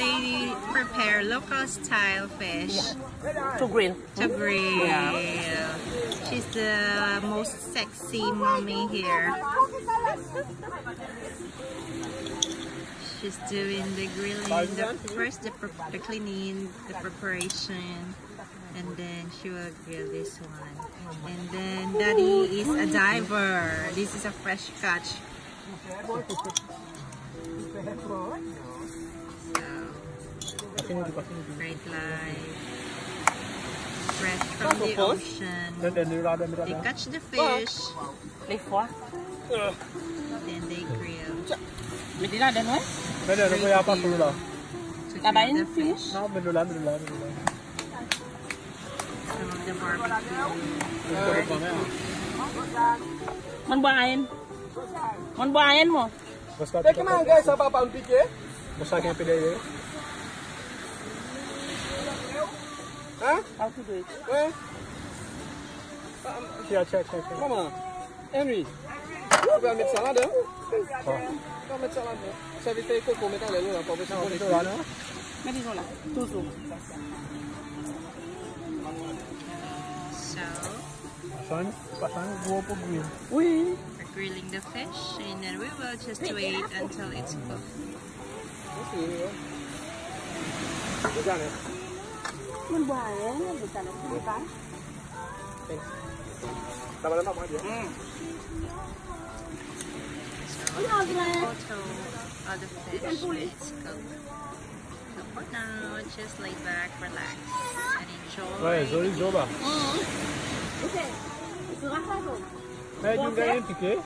they prepare local style fish To grill. to grill. Yeah. She's the most sexy mommy here. She's doing the grilling, the first the, the cleaning, the preparation, and then she will grill this one. And then daddy is a diver. This is a fresh catch. So, nightlife, fresh from the ocean. They catch the fish. Then they grill. Medina ada nulis? Beda, ada kaya apa dulu lah. Kadain fish? No, beda lah, beda Mon buain? Mon buain mo? Guys, apa-apa? Hein How to do it? Ouais. Maman, Henry, tu vas mettre ça là-dedans Tu vas mettre ça là-dedans. Ça veut dire qu'on mettre dans les lots là, pour faire ça. Mais disons là. Toujours. So, Oui. we're grilling the fish, and then we will just wait until it's cooked. Regarde. Mon boain. Bukan nak bukan. Ça va là-bas, moi, bien. photo of the fish when it's cooked. So for now, just lay back, relax, and enjoy. Ouais, joli job là. Ok. Tu vas faire ça. Tu me gagnes un ticket